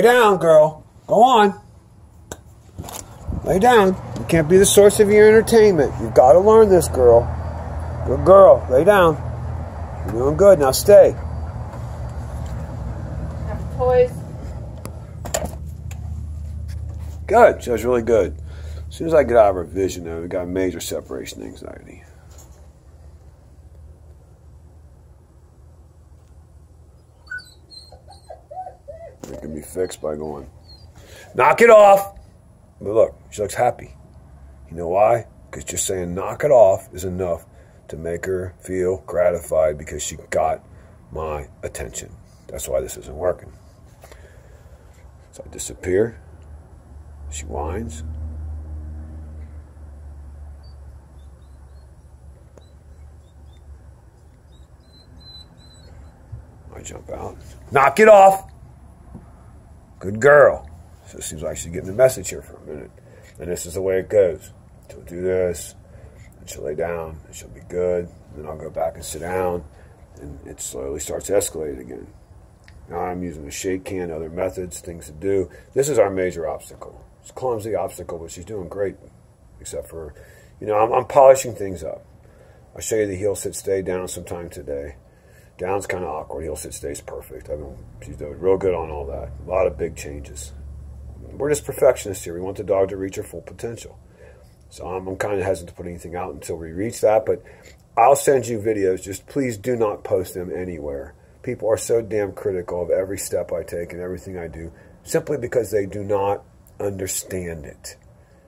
Lay down, girl. Go on. Lay down. You can't be the source of your entertainment. You've got to learn this, girl. Good girl. Lay down. You're doing good. Now stay. Have toys. Good. She was really good. As soon as I get out of her vision, though, we got major separation anxiety. Can be fixed by going, knock it off. But look, she looks happy. You know why? Because just saying knock it off is enough to make her feel gratified because she got my attention. That's why this isn't working. So I disappear. She whines. I jump out. Knock it off. Good girl. So it seems like she's getting the message here for a minute. And this is the way it goes. She'll do this, and she'll lay down, and she'll be good. And then I'll go back and sit down, and it slowly starts to escalate again. Now I'm using a shake can, other methods, things to do. This is our major obstacle. It's a clumsy obstacle, but she's doing great, except for, you know, I'm, I'm polishing things up. I'll show you the heel sit stay down sometime today. Down's kind of awkward. Heel sit stays perfect. I mean, she's doing real good on all that. A lot of big changes. We're just perfectionists here. We want the dog to reach her full potential. So I'm, I'm kind of hesitant to put anything out until we reach that. But I'll send you videos. Just please do not post them anywhere. People are so damn critical of every step I take and everything I do simply because they do not understand it.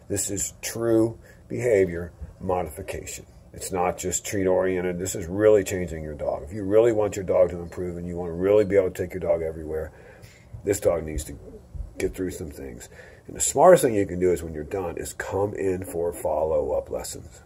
This is true behavior modification. It's not just treat oriented. This is really changing your dog. If you really want your dog to improve and you want to really be able to take your dog everywhere, this dog needs to get through some things. And the smartest thing you can do is when you're done is come in for follow up lessons.